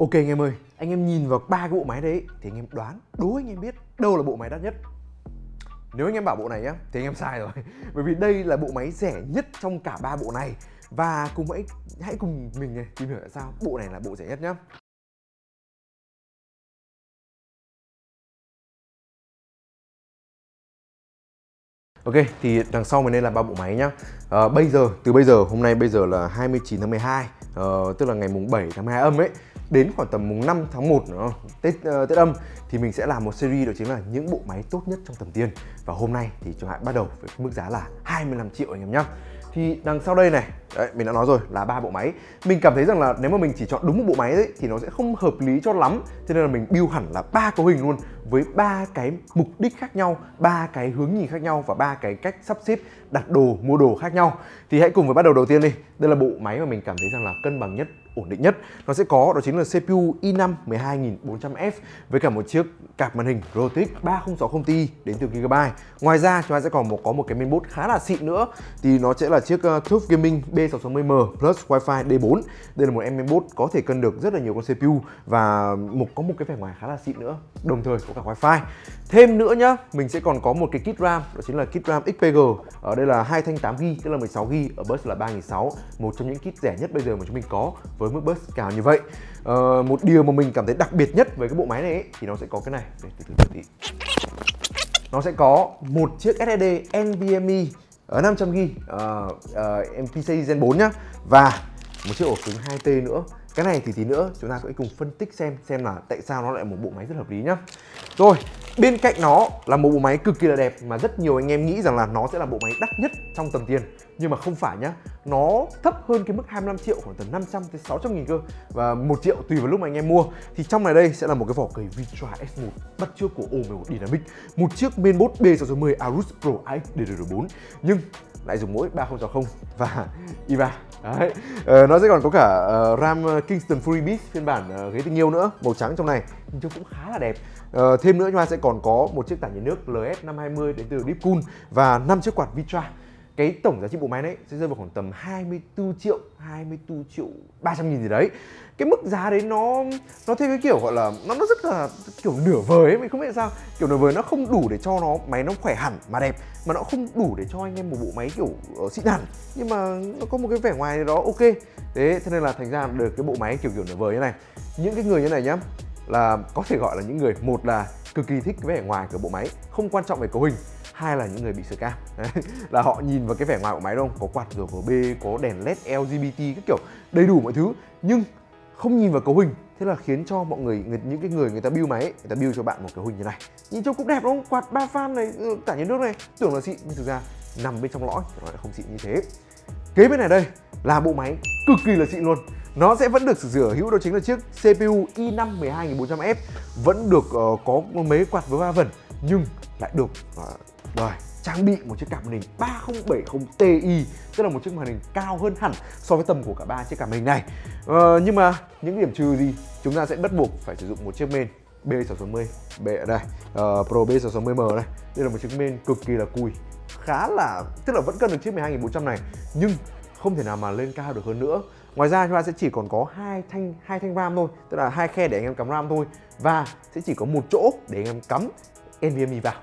Ok anh em ơi, anh em nhìn vào ba cái bộ máy đấy thì anh em đoán, đố anh em biết đâu là bộ máy đắt nhất. Nếu anh em bảo bộ này nhá, thì anh em sai rồi. Bởi vì đây là bộ máy rẻ nhất trong cả ba bộ này. Và cùng hãy hãy cùng mình này tìm hiểu tại sao bộ này là bộ rẻ nhất nhá. Ok, thì đằng sau mình đây là ba bộ máy nhá. À, bây giờ, từ bây giờ, hôm nay bây giờ là 29 tháng 12, à, ờ, tức là ngày mùng 7 tháng 12 âm ấy đến khoảng tầm mùng 5 tháng 1 nữa, Tết uh, Tết âm thì mình sẽ làm một series đó chính là những bộ máy tốt nhất trong tầm tiền. Và hôm nay thì chúng hãy bắt đầu với mức giá là 25 triệu anh em nhé. Thì đằng sau đây này, đấy, mình đã nói rồi là ba bộ máy. Mình cảm thấy rằng là nếu mà mình chỉ chọn đúng một bộ máy đấy thì nó sẽ không hợp lý cho lắm. cho nên là mình build hẳn là ba cấu hình luôn với ba cái mục đích khác nhau, ba cái hướng nhìn khác nhau và ba cái cách sắp xếp đặt đồ, mua đồ khác nhau. Thì hãy cùng với bắt đầu đầu tiên đi. Đây là bộ máy mà mình cảm thấy rằng là cân bằng nhất ổn định nhất. Nó sẽ có đó chính là CPU i5 12400F với cả một chiếc card màn hình RTX 3060 Ti đến từ Gigabyte. Ngoài ra chúng ta sẽ còn một có một cái mainboard khá là xịn nữa. Thì nó sẽ là chiếc ờ, uh, TUF Gaming B660M plus Wi-Fi D4 đây là một em mainboard có thể cân được rất là nhiều con CPU và một có một cái vẻ ngoài khá là xịn nữa. Đồng thời có cả Wi-Fi. Thêm nữa nhá mình sẽ còn có một cái kit RAM đó chính là kit RAM XPG ở đây là hai thanh 8GB tức là 16GB ở bus là 3600 một trong những kit rẻ nhất bây giờ mà chúng mình có với mức burst cao như vậy. Uh, một điều mà mình cảm thấy đặc biệt nhất với cái bộ máy này ấy, thì nó sẽ có cái này. Để từ từ tí nó sẽ có một chiếc SSD NVMe ở ờ, 500GB uh, ờ, uh, PCIe Gen 4 nhá. Và một chiếc ổ cứng 2T nữa. Cái này thì tí nữa chúng ta sẽ cùng phân tích xem xem là tại sao nó lại một bộ máy rất hợp lý nhá. Rồi bên cạnh nó là một bộ máy cực kỳ là đẹp mà rất nhiều anh em nghĩ rằng là nó sẽ là bộ máy đắt nhất trong tầm tiền. Nhưng mà không phải nhá, nó thấp hơn cái mức 25 triệu, khoảng tầm 500 tới 600 nghìn cơ. Và một triệu tùy vào lúc mà anh em mua. Thì trong này đây sẽ là một cái vỏ cầy Vitra S1 bắt trước của O11 Dynamic. Một chiếc mainboard B660 Arus Pro AX DDR4 nhưng lại dùng mỗi 3060 và i3 Đấy. Ờ, nó sẽ còn có cả uh, RAM Kingston Fury Beast phiên bản uh, ghế tình yêu nữa màu trắng trong này. Nhưng trông cũng khá là đẹp. Ờ, thêm nữa chúng ta sẽ còn có một chiếc tản nhiệt nước LS 520 đến từ Deepcool và năm chiếc quạt Vitra cái tổng giá trị bộ máy đấy sẽ rơi vào khoảng tầm 24 triệu 24 triệu 300 nghìn gì đấy. Cái mức giá đấy nó nó theo cái kiểu gọi là nó nó rất là kiểu nửa vời ấy mình không biết sao. Kiểu nửa vời nó không đủ để cho nó máy nó khỏe hẳn mà đẹp mà nó không đủ để cho anh em một bộ máy kiểu uh, xịn hẳn. Nhưng mà nó có một cái vẻ ngoài đó ok. Thế thế nên là thành ra được cái bộ máy kiểu kiểu nửa vời như này. Những cái người như này nhá là có thể gọi là những người một là cực kỳ thích cái vẻ ngoài của bộ máy không quan trọng về cấu hình hai là những người bị scam. Là họ nhìn vào cái vẻ ngoài của máy đâu có quạt RGB có đèn led LGBT các kiểu đầy đủ mọi thứ. Nhưng không nhìn vào cấu hình thế là khiến cho mọi người, người những cái người người ta build máy ấy, người ta build cho bạn một cái hình như này. Nhìn trông cũng đẹp đúng không? Quạt ba fan này ừ, cả nhà nước này. Tưởng là xịn nhưng thực ra nằm bên trong lõi nó lại không xịn như thế. Kế bên này đây là bộ máy cực kỳ là xịn luôn. Nó sẽ vẫn được sử sở hữu đó chính là chiếc CPU i5 12400F vẫn được uh, có mấy quạt với va vần nhưng lại được uh, rồi trang bị một chiếc cảm màn hình 3070 Ti tức là một chiếc màn hình cao hơn hẳn so với tầm của cả ba chiếc cảm màn hình này. Ờ, nhưng mà những điểm trừ gì? Chúng ta sẽ bắt buộc phải sử dụng một chiếc main B660 B ở đây uh, Pro B660M đây. Đây là một chiếc main cực kỳ là cùi khá là tức là vẫn cân được chiếc 12400 này nhưng không thể nào mà lên cao được hơn nữa. Ngoài ra chúng ta sẽ chỉ còn có hai thanh hai thanh ram thôi tức là hai khe để anh em cắm ram thôi và sẽ chỉ có một chỗ để anh em cắm NVMe vào.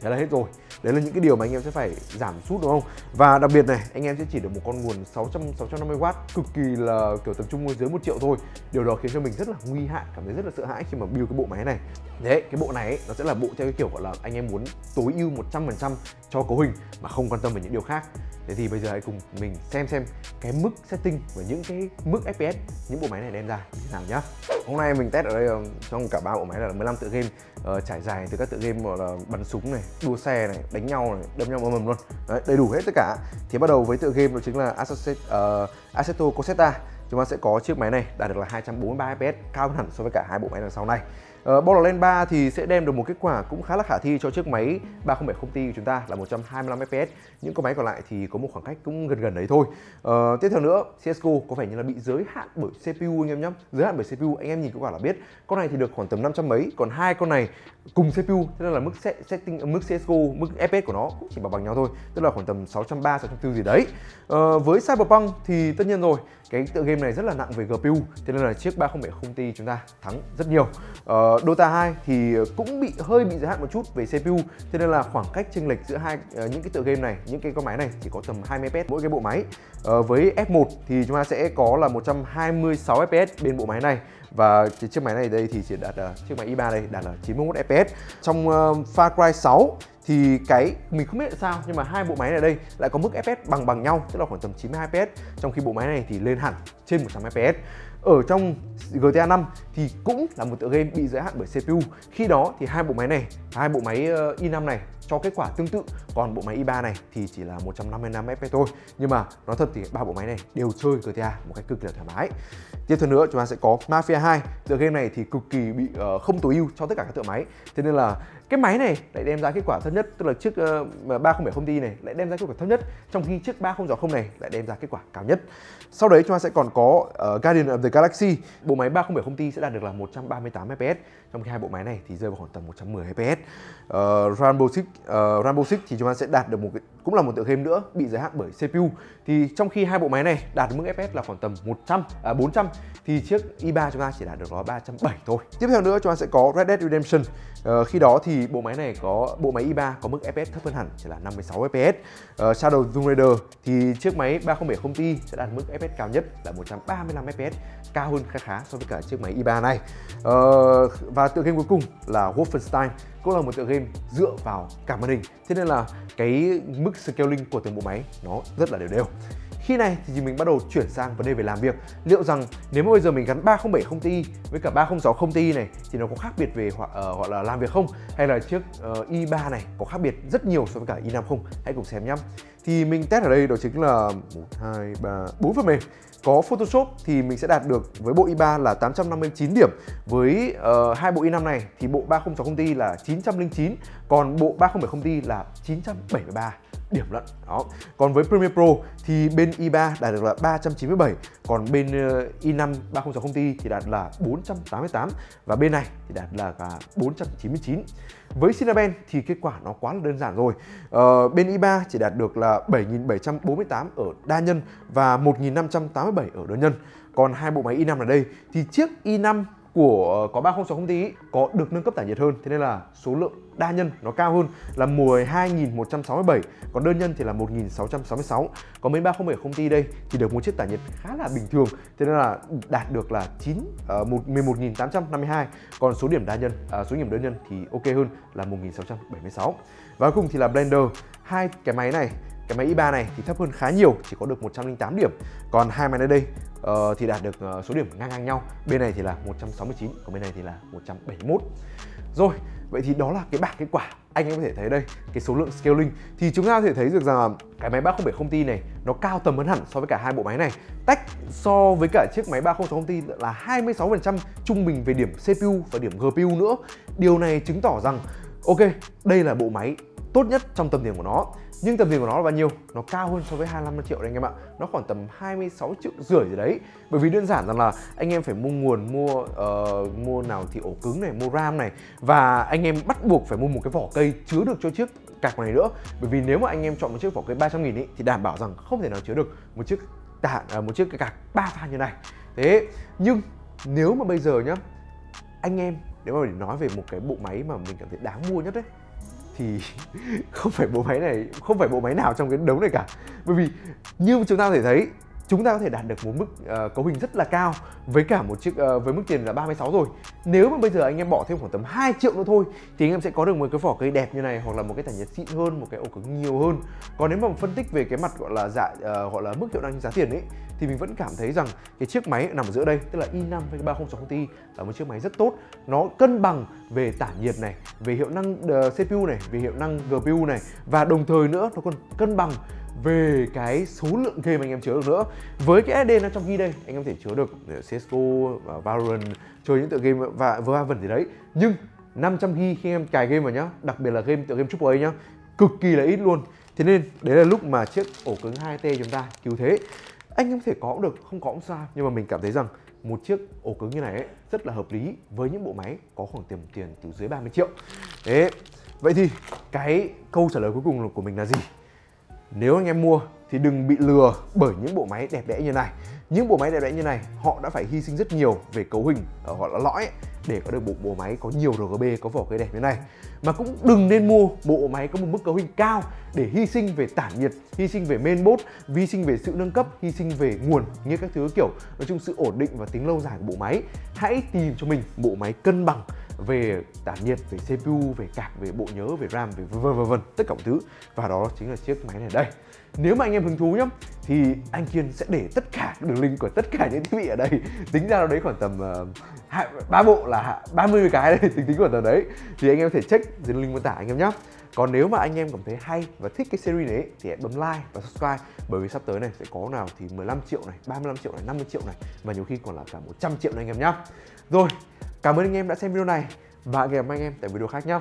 Thế là hết rồi đấy là những cái điều mà anh em sẽ phải giảm sút, đúng không? Và đặc biệt này, anh em sẽ chỉ được một con nguồn 600 650W cực kỳ là, kiểu, tập trung dưới một triệu thôi. Điều đó khiến cho mình rất là nguy hại, cảm thấy rất là sợ hãi khi mà build cái bộ máy này. Thế cái bộ này ấy, nó sẽ là bộ theo cái kiểu gọi là anh em muốn tối ưu 100% cho cấu hình mà không quan tâm về những điều khác. Thế thì bây giờ hãy cùng mình xem xem cái mức setting và những cái mức FPS những bộ máy này đem ra như thế nào nhá. Hôm nay mình test ở đây ờ, trong cả ba bộ máy là 15 tựa game. Uh, trải dài từ các tựa game gọi là bắn súng này đua xe này đánh nhau này đâm nhau mầm mầm luôn. Đấy, đầy đủ hết tất cả. Thì bắt đầu với tựa game đó chính là Assetto, uh, Assetto Corsetta chúng ta sẽ có chiếc máy này đạt được là 243 fps cao hơn hẳn so với cả hai bộ máy đằng sau này uh, Borderlands 3 thì sẽ đem được một kết quả cũng khá là khả thi cho chiếc máy 3070 Ti của chúng ta là 125 fps những con máy còn lại thì có một khoảng cách cũng gần gần đấy thôi. Uh, tiếp theo nữa CSGO có vẻ như là bị giới hạn bởi CPU anh em nhé. Giới hạn bởi CPU anh em nhìn kết quả là biết. Con này thì được khoảng tầm 500 mấy còn hai con này cùng CPU thế nên là mức setting mức CSGO mức FPS của nó cũng chỉ bằng bằng nhau thôi tức là khoảng tầm 630 640 gì đấy. Uh, với Cyberpunk thì tất nhiên rồi cái tựa game này rất là nặng về GPU thế nên là chiếc 3070 Ti chúng ta thắng rất nhiều. Uh, Dota 2 thì ờ, cũng bị hơi bị giới hạn một chút về CPU thế nên là khoảng cách chênh lệch giữa hai uh, những cái tựa game này những cái con máy này chỉ có tầm 20 fps mỗi cái bộ máy. Uh, với F1 thì chúng ta sẽ có là 126 fps bên bộ máy này. Và chiếc máy này đây thì chỉ đạt uh, chiếc máy i3 đây đạt là 91 fps. Trong uh, Far Cry 6 thì cái mình không biết tại sao nhưng mà hai bộ máy này đây lại có mức FPS bằng bằng nhau tức là khoảng tầm 92 fps. Trong khi bộ máy này thì lên hẳn trên 100 fps ở trong GTA 5 thì cũng là một tựa game bị giới hạn bởi CPU khi đó thì hai bộ máy này, hai bộ máy ờ, i5 này cho kết quả tương tự. Còn bộ máy i3 này thì chỉ là 155 fps thôi. Nhưng mà nói thật thì ba bộ máy này đều chơi GTA một cách cực kỳ thoải mái. Tiếp theo nữa chúng ta sẽ có Mafia 2 tựa game này thì cực kỳ bị uh, không tối ưu cho tất cả các tựa máy. Thế nên là cái máy này lại đem ra kết quả thấp nhất. Tức là chiếc uh, 307 công này lại đem ra kết quả thấp nhất trong khi chiếc 3060 này lại đem ra kết quả cao nhất. Sau đấy chúng ta sẽ còn có uh, Guardian of the Galaxy. Bộ máy 3070 Ti sẽ đạt được là 138 fps trong khi hai bộ máy này thì rơi vào khoảng tầm 110 fps uh, Rainbow Six Ờ, uh, Rainbow Six thì chúng ta sẽ đạt được một cái, cũng là một tựa game nữa bị giới hạn bởi CPU thì trong khi hai bộ máy này đạt mức FPS là khoảng tầm 100 à 400 thì chiếc i3 chúng ta chỉ đạt được nó 370 thôi. Tiếp theo nữa chúng ta sẽ có Red Dead Redemption. Uh, khi đó thì bộ máy này có bộ máy i3 có mức FPS thấp hơn hẳn chỉ là 56 FPS uh, Shadow Tomb Raider thì chiếc máy 3070 Ti sẽ đạt mức FPS cao nhất là 135 FPS cao hơn khá khá so với cả chiếc máy i3 này. Uh, và tựa game cuối cùng là Wolfenstein cũng là một tựa game dựa vào cảm màn hình. Thế nên là cái mức mức scaling của từng bộ máy nó rất là đều đều. Khi này thì mình bắt đầu chuyển sang vấn đề về làm việc. Liệu rằng nếu mà bây giờ mình gắn 3070 Ti với cả 3060 Ti này thì nó có khác biệt về hoặc, uh, ờ, gọi là làm việc không? Hay là chiếc ờ, uh, i3 này có khác biệt rất nhiều so với cả i5 không? Hãy cùng xem nhé thì mình test ở đây đó chính là 1, 2, 3, 4 phần mềm. Có Photoshop thì mình sẽ đạt được với bộ i3 là 859 điểm. Với uh, hai bộ i5 này thì bộ 3060 Ti là 909 còn bộ 3070 Ti là 973 điểm lận đó. Còn với Premiere Pro thì bên i3 đạt được là 397 còn bên ờ, i5 3060 Ti thì đạt là 488 và bên này thì đạt là cả 499 với Cinebench thì kết quả nó quá là đơn giản rồi. Ờ, bên i3 chỉ đạt được là 7748 ở đa nhân và 1587 ở đơn nhân. Còn hai bộ máy i5 ở đây thì chiếc i5 của ờ, có 306 công ty có được nâng cấp tản nhiệt hơn. Thế nên là số lượng đa nhân nó cao hơn là 12.167 còn đơn nhân thì là 1.666 còn bên 3070 Ti đây thì được một chiếc tản nhiệt khá là bình thường thế nên là đạt được là 9 uh, 11.852 còn số điểm đa nhân uh, số điểm đơn nhân thì ok hơn là 1.676 và cuối cùng thì là Blender hai cái máy này cái máy i3 này thì thấp hơn khá nhiều chỉ có được 108 điểm. Còn hai máy ở đây uh, thì đạt được ờ, số điểm ngang ngang nhau. Bên này thì là 169 còn bên này thì là 171 rồi vậy thì đó là cái bảng kết quả. Anh em có thể thấy đây cái số lượng scaling. Thì chúng ta có thể thấy được rằng cái máy 3070 Ti này nó cao tầm hơn hẳn so với cả hai bộ máy này. Tách so với cả chiếc máy 3060 Ti là 26% trung bình về điểm CPU và điểm GPU nữa. Điều này chứng tỏ rằng ok đây là bộ máy tốt nhất trong tầm tiền của nó. Nhưng tầm tiền của nó là bao nhiêu? Nó cao hơn so với 25 triệu đấy anh em ạ. Nó khoảng tầm 26 triệu rưỡi gì đấy. Bởi vì đơn giản rằng là anh em phải mua nguồn mua uh, mua nào thì ổ cứng này mua ram này. Và anh em bắt buộc phải mua một cái vỏ cây chứa được cho chiếc cạc này nữa. Bởi vì nếu mà anh em chọn một chiếc vỏ cây 300 nghìn ý, thì đảm bảo rằng không thể nào chứa được một chiếc tạ à, một chiếc cái cạc ba pha như này. Thế nhưng nếu mà bây giờ nhá anh em nếu mà để nói về một cái bộ máy mà mình cảm thấy đáng mua nhất đấy thì không phải bộ máy này không phải bộ máy nào trong cái đấu này cả. Bởi vì như chúng ta có thể thấy chúng ta có thể đạt được một mức uh, cấu hình rất là cao với cả một chiếc uh, với mức tiền là 36 rồi. Nếu mà bây giờ anh em bỏ thêm khoảng tầm 2 triệu nữa thôi thì anh em sẽ có được một cái vỏ cây đẹp như này hoặc là một cái tản nhiệt xịn hơn một cái ổ cứng nhiều hơn. Còn nếu mà phân tích về cái mặt gọi là dạ uh, gọi là mức hiệu năng giá tiền ấy thì mình vẫn cảm thấy rằng cái chiếc máy nằm ở giữa đây tức là i5 với 3060 Ti là một chiếc máy rất tốt. Nó cân bằng về tản nhiệt này về hiệu năng ờ, CPU này về hiệu năng GPU này và đồng thời nữa nó còn cân bằng về cái số lượng game anh em chứa được nữa. Với cái SD nó trong ghi đây anh em có thể chứa được ờ, CSGO, ờ, Valorant chơi những tựa game và Valorant gì đấy. Nhưng 500 GB khi em cài game vào nhá đặc biệt là game tựa game AAA nhá cực kỳ là ít luôn. Thế nên đấy là lúc mà chiếc ổ cứng 2T chúng ta cứu thế anh em có thể có cũng được không có cũng sao. Nhưng mà mình cảm thấy rằng một chiếc ổ cứng như này ấy, rất là hợp lý với những bộ máy có khoảng tiền tiền từ dưới 30 triệu. Thế vậy thì cái câu trả lời cuối cùng của mình là gì? Nếu anh em mua thì đừng bị lừa bởi những bộ máy đẹp đẽ như này những bộ máy đẹp đẽ như này, họ đã phải hy sinh rất nhiều về cấu hình ờ, ở là lõi để có được bộ bộ máy có nhiều RGB có vỏ cây đẹp như này. Mà cũng đừng nên mua bộ máy có một mức cấu hình cao để hy sinh về tản nhiệt, hy sinh về mainboard hy sinh về sự nâng cấp, hy sinh về nguồn, như các thứ kiểu. Nói chung sự ổn định và tính lâu dài của bộ máy, hãy tìm cho mình bộ máy cân bằng về tản nhiệt, về CPU về card về bộ nhớ, về RAM, về vân vân vân tất cả mọi thứ. Và đó chính là chiếc máy này đây. Nếu mà anh em hứng thú nhá thì anh Kiên sẽ để tất cả đường link của tất cả những thiết bị ở đây tính ra nó đấy khoảng tầm uh, ba bộ là 30 cái đấy tính tính khoảng tầm đấy thì anh em có thể check dưới link mô tả anh em nhé còn nếu mà anh em cảm thấy hay và thích cái series này thì hãy bấm like và subscribe bởi vì sắp tới này sẽ có nào thì 15 triệu này, 35 triệu này, 50 triệu này và nhiều khi còn là cả 100 triệu này anh em nhá. Rồi, cảm ơn anh em đã xem video này và hẹn gặp anh em tại video khác nhá.